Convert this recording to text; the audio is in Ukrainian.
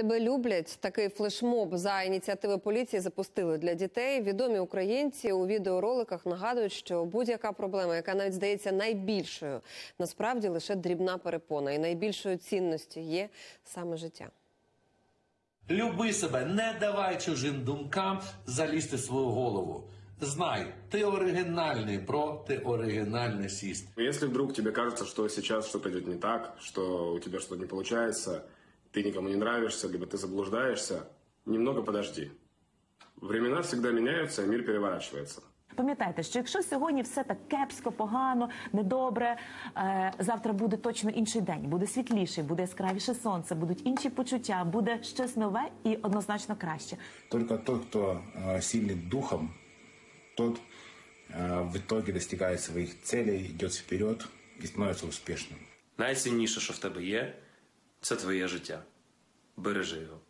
Тебе люблять. Такий флешмоб за ініціативи поліції запустили для дітей. Відомі українці у відеороликах нагадують, що будь-яка проблема, яка навіть здається найбільшою, насправді лише дрібна перепона, і найбільшою цінністю є саме життя. Люби себе, не давай чужим думкам залізти в свою голову. Знай, ти оригінальний, бро, ти оригінальний Если вдруг тебе кажется, что сейчас что-то идет не так, что у тебя что-то не получается, ты никому не нравишься, либо ты заблуждаешься, немного подожди. Времена всегда меняются, а мир переворачивается. Пам'ятайте, що якщо сьогодні все так кепсько, погано, недобре, е, завтра буде точно інший день, буде світліший, буде яскравіше сонце, будуть інші почуття, буде щось нове і однозначно краще. Только тот, кто э, сильный духом, тот э, в итоге достигает своих целей, идет вперед и становится успешным. Найцінніше, що в тебе є, це твоє життя. Бережи його.